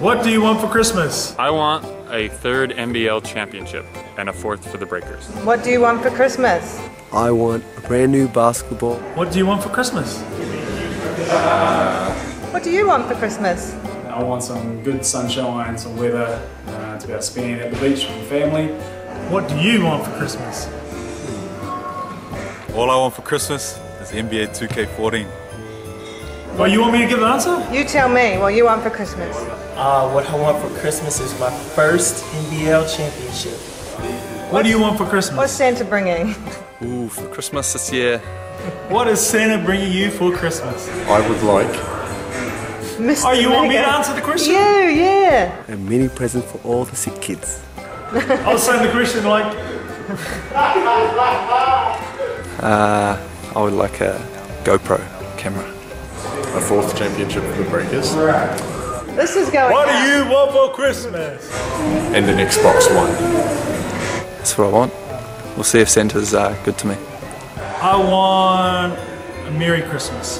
What do you want for Christmas? I want a third NBL championship and a fourth for the Breakers. What do you want for Christmas? I want a brand new basketball. What do you want for Christmas? What do you want for Christmas? I want some good sunshine, and some weather uh, to be able to spend at the beach with my family. What do you want for Christmas? All I want for Christmas is NBA 2K14. Well, you want me to give an answer? You tell me what you want for Christmas. Uh, what I want for Christmas is my first NBL championship. What do you want for Christmas? What's Santa bringing? Ooh, for Christmas this year, What is Santa bringing you for Christmas? I would like Mr. Oh, you want me to answer the question? You, yeah. A mini present for all the sick kids. I was saying the question like, I would like a GoPro camera. A fourth championship for the Breakers This is going what do you want for Christmas? and an Xbox One. That's what I want. We'll see if Santa's uh, good to me. I want a Merry Christmas.